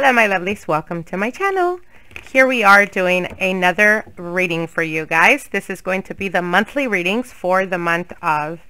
Hello my lovelies, welcome to my channel. Here we are doing another reading for you guys. This is going to be the monthly readings for the month of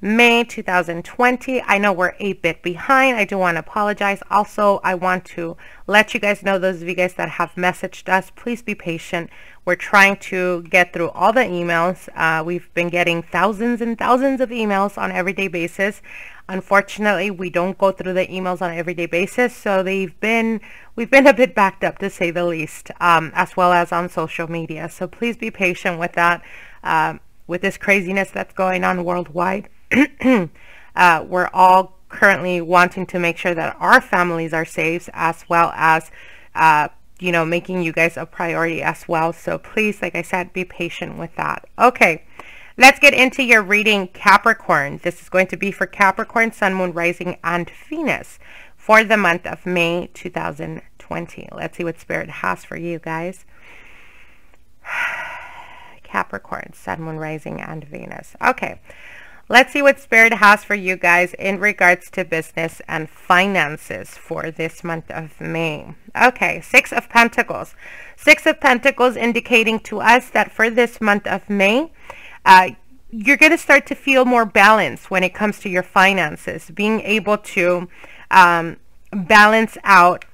May 2020. I know we're a bit behind. I do want to apologize. Also, I want to let you guys know, those of you guys that have messaged us, please be patient. We're trying to get through all the emails. Uh, we've been getting thousands and thousands of emails on everyday basis. Unfortunately, we don't go through the emails on everyday basis, so they've been we've been a bit backed up to say the least, um, as well as on social media. So please be patient with that, uh, with this craziness that's going on worldwide. uh, we're all currently wanting to make sure that our families are safe, as well as uh, you know making you guys a priority as well. So please, like I said, be patient with that. Okay. Let's get into your reading Capricorn. This is going to be for Capricorn, Sun, Moon, Rising, and Venus for the month of May 2020. Let's see what Spirit has for you guys. Capricorn, Sun, Moon, Rising, and Venus. Okay. Let's see what Spirit has for you guys in regards to business and finances for this month of May. Okay, Six of Pentacles. Six of Pentacles indicating to us that for this month of May, uh, you're going to start to feel more balance when it comes to your finances, being able to um, balance out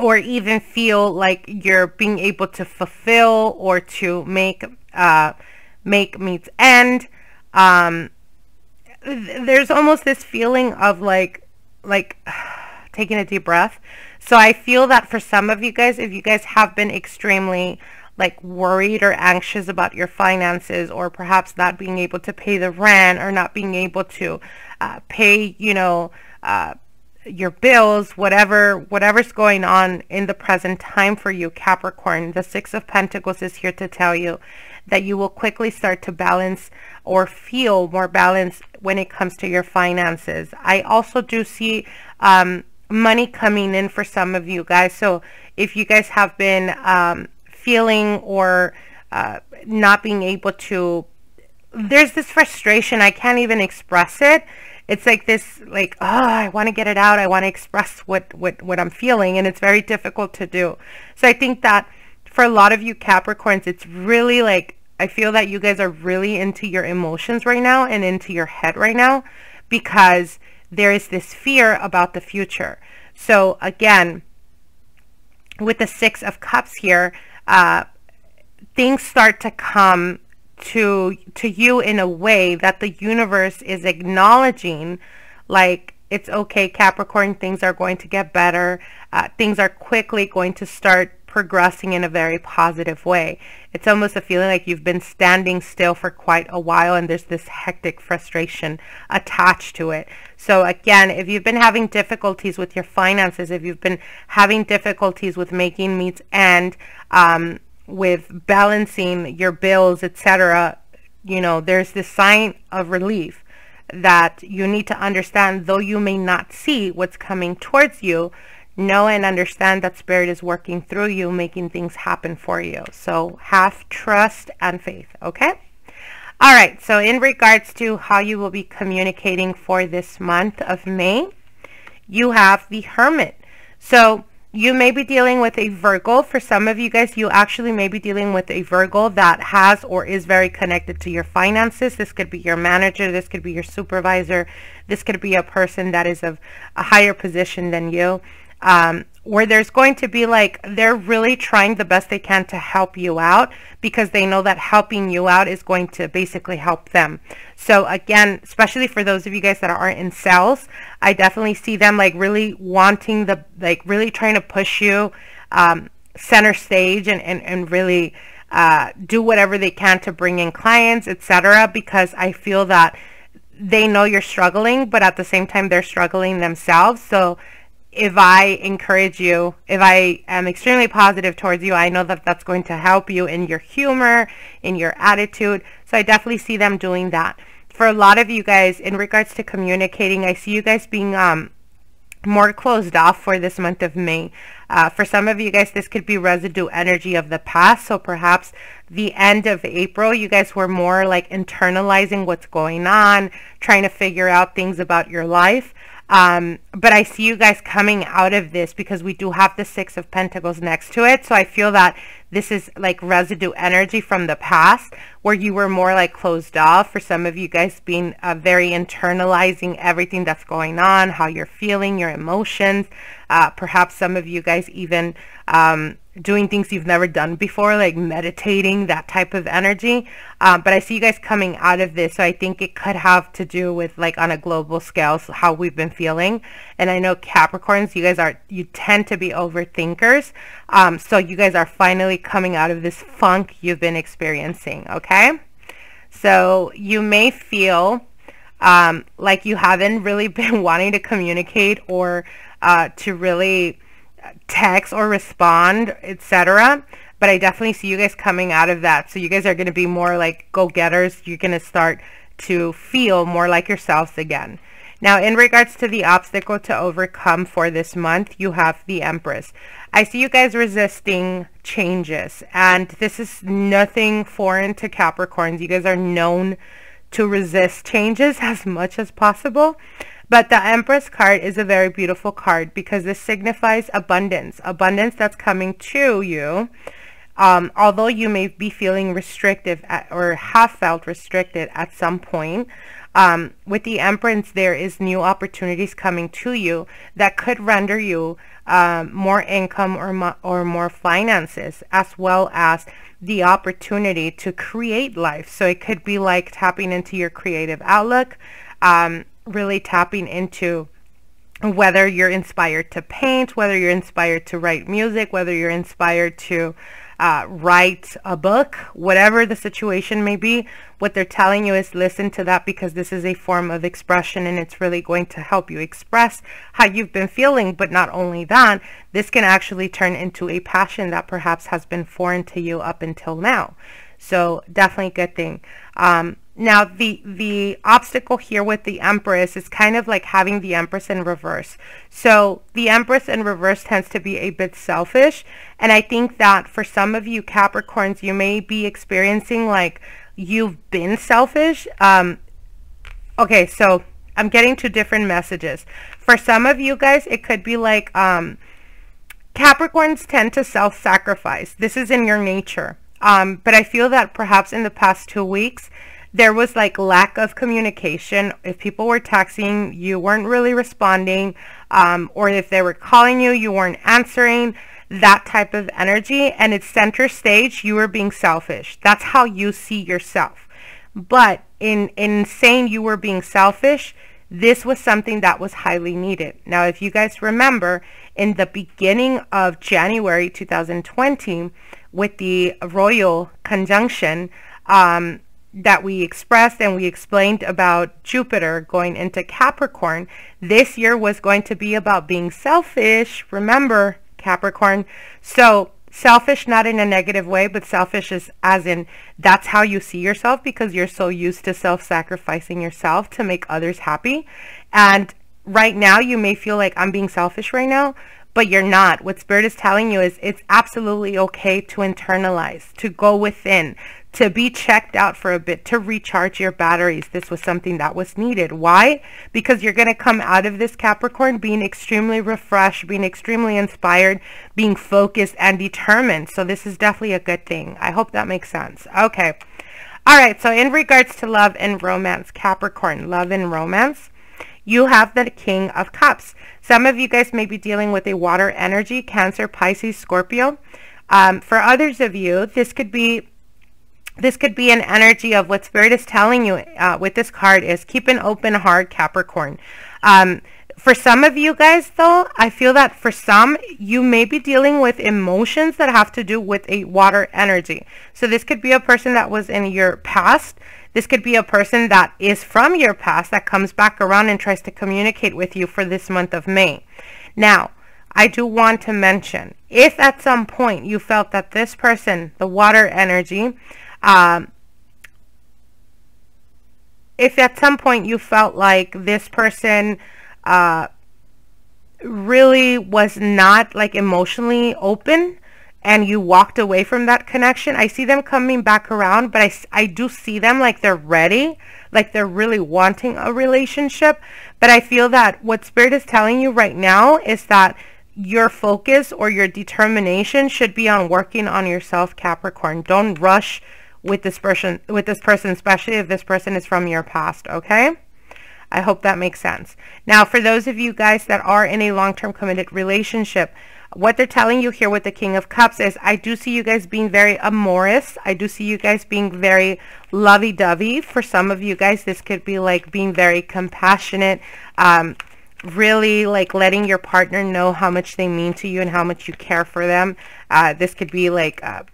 or even feel like you're being able to fulfill or to make uh, make meets end. Um, there's almost this feeling of like like taking a deep breath. So I feel that for some of you guys, if you guys have been extremely like worried or anxious about your finances or perhaps not being able to pay the rent or not being able to uh, pay, you know, uh, your bills, whatever, whatever's going on in the present time for you, Capricorn, the Six of Pentacles is here to tell you that you will quickly start to balance or feel more balanced when it comes to your finances. I also do see um, money coming in for some of you guys. So if you guys have been um, feeling or uh, not being able to there's this frustration i can't even express it it's like this like oh i want to get it out i want to express what what what i'm feeling and it's very difficult to do so i think that for a lot of you capricorns it's really like i feel that you guys are really into your emotions right now and into your head right now because there is this fear about the future. So again with the six of cups here uh, things start to come to to you in a way that the universe is acknowledging like it's okay capricorn things are going to get better uh, things are quickly going to start progressing in a very positive way it's almost a feeling like you've been standing still for quite a while and there's this hectic frustration attached to it so again if you've been having difficulties with your finances if you've been having difficulties with making meets and um, with balancing your bills, etc., you know, there's this sign of relief that you need to understand, though you may not see what's coming towards you, know and understand that spirit is working through you, making things happen for you. So have trust and faith, okay? All right, so in regards to how you will be communicating for this month of May, you have the Hermit. So you may be dealing with a Virgo. For some of you guys, you actually may be dealing with a Virgo that has or is very connected to your finances. This could be your manager. This could be your supervisor. This could be a person that is of a higher position than you um, where there's going to be like they're really trying the best they can to help you out because they know that helping you out is going to basically help them. So again, especially for those of you guys that aren't in sales, I definitely see them like really wanting the like really trying to push you um, center stage and and, and really uh, do whatever they can to bring in clients, etc. Because I feel that they know you're struggling, but at the same time they're struggling themselves. So if I encourage you, if I am extremely positive towards you, I know that that's going to help you in your humor, in your attitude. So I definitely see them doing that. For a lot of you guys, in regards to communicating, I see you guys being um, more closed off for this month of May. Uh, for some of you guys, this could be residue energy of the past. So perhaps the end of April, you guys were more like internalizing what's going on, trying to figure out things about your life. Um, but I see you guys coming out of this because we do have the Six of Pentacles next to it. So I feel that this is like residue energy from the past where you were more like closed off. For some of you guys being uh, very internalizing everything that's going on, how you're feeling, your emotions. Uh, perhaps some of you guys even um, doing things you've never done before, like meditating, that type of energy. Um, but I see you guys coming out of this. So I think it could have to do with like on a global scale, so how we've been feeling. And I know Capricorns, you guys are, you tend to be overthinkers. Um, so you guys are finally coming out of this funk you've been experiencing. Okay. So you may feel um, like you haven't really been wanting to communicate or uh, to really text or respond, etc. But I definitely see you guys coming out of that. So you guys are going to be more like go-getters. You're going to start to feel more like yourselves again. Now, in regards to the obstacle to overcome for this month, you have the Empress. I see you guys resisting changes, and this is nothing foreign to Capricorns. You guys are known to resist changes as much as possible. But the Empress card is a very beautiful card because this signifies abundance, abundance that's coming to you. Um, although you may be feeling restrictive at, or have felt restricted at some point, um, with the Empress, there is new opportunities coming to you that could render you um, more income or, mo or more finances, as well as the opportunity to create life. So it could be like tapping into your creative outlook, um, really tapping into whether you're inspired to paint, whether you're inspired to write music, whether you're inspired to uh, write a book, whatever the situation may be, what they're telling you is listen to that because this is a form of expression and it's really going to help you express how you've been feeling. But not only that, this can actually turn into a passion that perhaps has been foreign to you up until now. So definitely a good thing. Um, now, the, the obstacle here with the Empress is kind of like having the Empress in reverse. So the Empress in reverse tends to be a bit selfish. And I think that for some of you Capricorns, you may be experiencing like you've been selfish. Um, okay, so I'm getting two different messages. For some of you guys, it could be like um, Capricorns tend to self-sacrifice. This is in your nature. Um, but I feel that perhaps in the past two weeks, there was like lack of communication. If people were texting, you weren't really responding, um, or if they were calling you, you weren't answering. That type of energy, and it's center stage. You were being selfish. That's how you see yourself. But in in saying you were being selfish, this was something that was highly needed. Now, if you guys remember, in the beginning of January 2020, with the royal conjunction, um, that we expressed and we explained about Jupiter going into Capricorn, this year was going to be about being selfish. Remember, Capricorn. So selfish not in a negative way, but selfish is as in that's how you see yourself because you're so used to self-sacrificing yourself to make others happy. And right now you may feel like I'm being selfish right now, but you're not. What Spirit is telling you is it's absolutely okay to internalize, to go within, to be checked out for a bit, to recharge your batteries. This was something that was needed. Why? Because you're going to come out of this Capricorn being extremely refreshed, being extremely inspired, being focused and determined. So this is definitely a good thing. I hope that makes sense. Okay. All right. So in regards to love and romance, Capricorn, love and romance, you have the King of Cups. Some of you guys may be dealing with a water energy, Cancer, Pisces, Scorpio. Um, for others of you, this could be this could be an energy of what spirit is telling you uh, with this card is keep an open heart capricorn. Um, for some of you guys though i feel that for some you may be dealing with emotions that have to do with a water energy. So this could be a person that was in your past. This could be a person that is from your past that comes back around and tries to communicate with you for this month of may. Now I do want to mention, if at some point you felt that this person, the water energy, um, if at some point you felt like this person uh, really was not like emotionally open and you walked away from that connection, I see them coming back around, but I, I do see them like they're ready, like they're really wanting a relationship. But I feel that what Spirit is telling you right now is that your focus or your determination should be on working on yourself, Capricorn. Don't rush with this person, with this person, especially if this person is from your past, okay? I hope that makes sense. Now, for those of you guys that are in a long-term committed relationship, what they're telling you here with the King of Cups is I do see you guys being very amorous. I do see you guys being very lovey-dovey. For some of you guys, this could be like being very compassionate, um, really like letting your partner know how much they mean to you and how much you care for them. Uh, this could be like uh,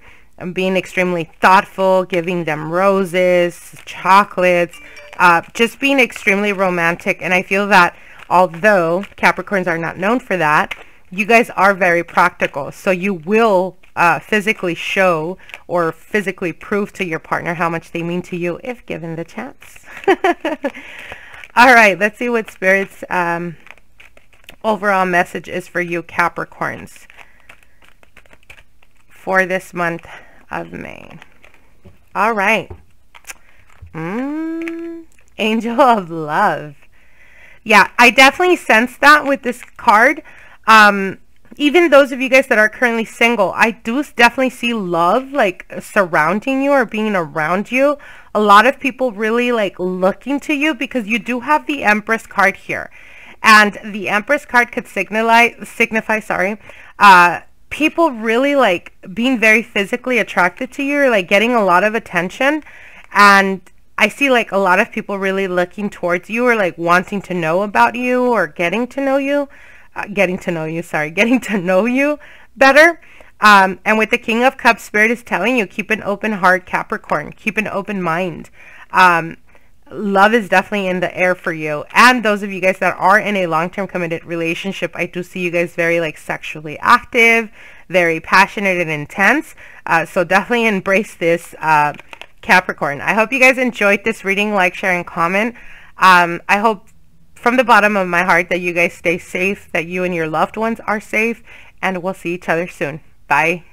being extremely thoughtful, giving them roses, chocolates, uh, just being extremely romantic. And I feel that although Capricorns are not known for that, you guys are very practical. So you will uh, physically show or physically prove to your partner how much they mean to you if given the chance. All right, let's see what Spirit's um, overall message is for you Capricorns for this month of May. All right. Mm, Angel of Love. Yeah, I definitely sense that with this card. Um, even those of you guys that are currently single, I do definitely see love like surrounding you or being around you. A lot of people really like looking to you because you do have the Empress card here. And the Empress card could signify, signify, sorry, uh, people really like being very physically attracted to you or like getting a lot of attention. And I see like a lot of people really looking towards you or like wanting to know about you or getting to know you uh, getting to know you, sorry, getting to know you better. Um, and with the King of Cups, Spirit is telling you, keep an open heart, Capricorn. Keep an open mind. Um, love is definitely in the air for you. And those of you guys that are in a long-term committed relationship, I do see you guys very like sexually active, very passionate and intense. Uh, so definitely embrace this, uh, Capricorn. I hope you guys enjoyed this reading. Like, share, and comment. Um, I hope from the bottom of my heart that you guys stay safe, that you and your loved ones are safe, and we'll see each other soon. Bye.